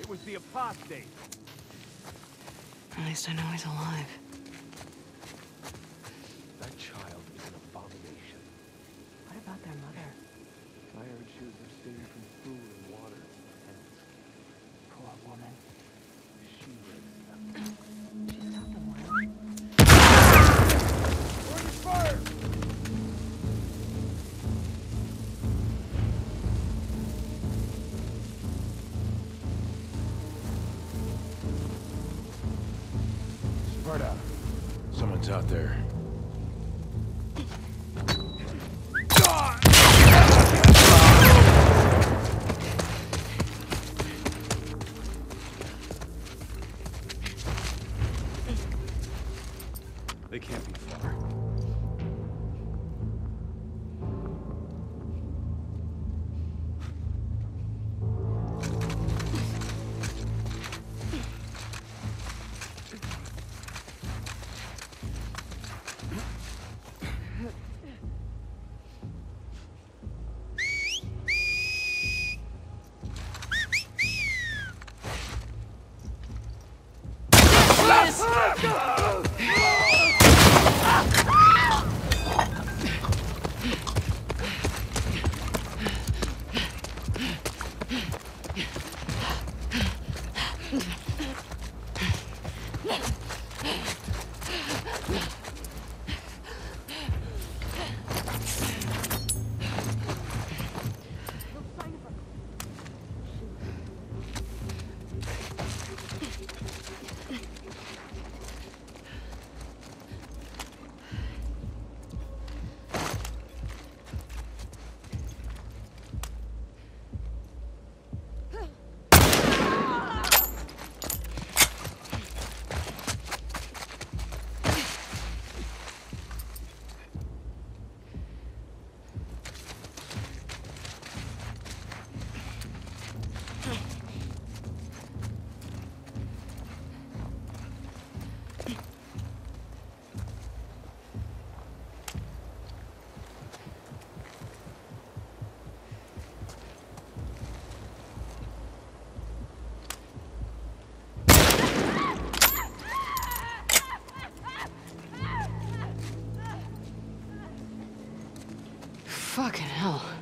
It was the apostate. At least I know he's alive. That child is an abomination. What about their mother? I heard she was abstaining from food and water. And Poor woman. she raised Sparta. Someone's out there. They can't be far. Fucking hell.